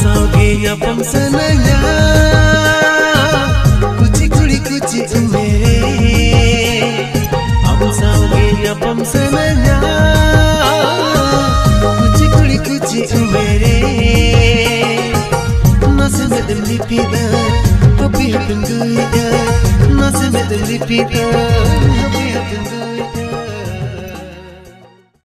सँगै अपन कुची कुड़ी कुछ उमेरे हम सँगै अपन कुछ कुड़ी कुची उमेरे नसम दम लिपिदा तो भी हपन गुइदा नसम दम लिपिदा।